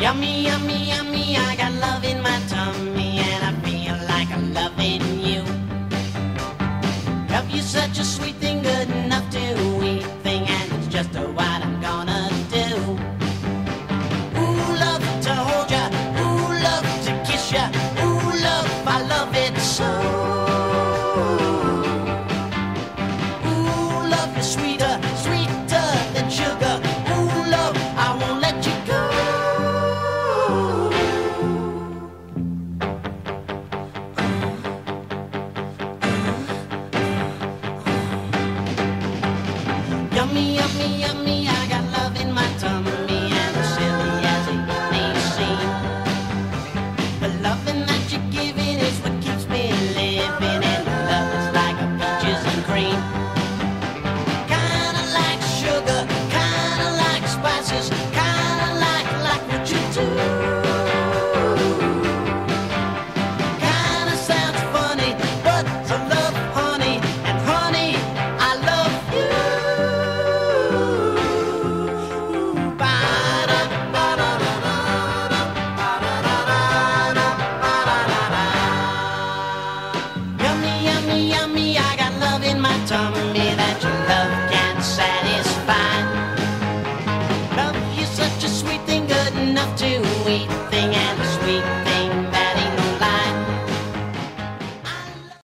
Yummy, yummy, yummy, I got love in my tummy and I feel like a love. Yummy, yummy, yummy, I